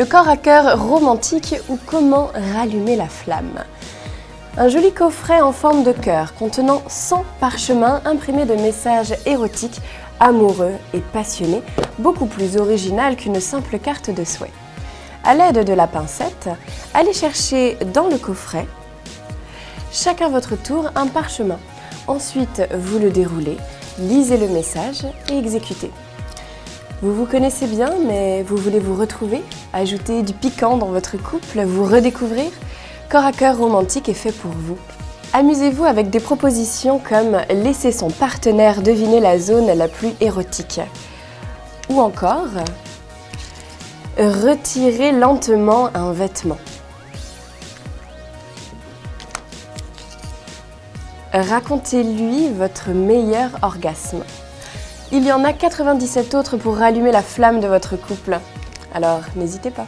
le corps à cœur romantique ou comment rallumer la flamme. Un joli coffret en forme de cœur contenant 100 parchemins imprimés de messages érotiques, amoureux et passionnés, beaucoup plus original qu'une simple carte de souhait. À l'aide de la pincette, allez chercher dans le coffret, chacun votre tour, un parchemin. Ensuite, vous le déroulez, lisez le message et exécutez. Vous vous connaissez bien, mais vous voulez vous retrouver, ajouter du piquant dans votre couple, vous redécouvrir? Corps à cœur romantique est fait pour vous. Amusez-vous avec des propositions comme laisser son partenaire deviner la zone la plus érotique. Ou encore, retirez lentement un vêtement. Racontez-lui votre meilleur orgasme. Il y en a 97 autres pour rallumer la flamme de votre couple. Alors, n'hésitez pas.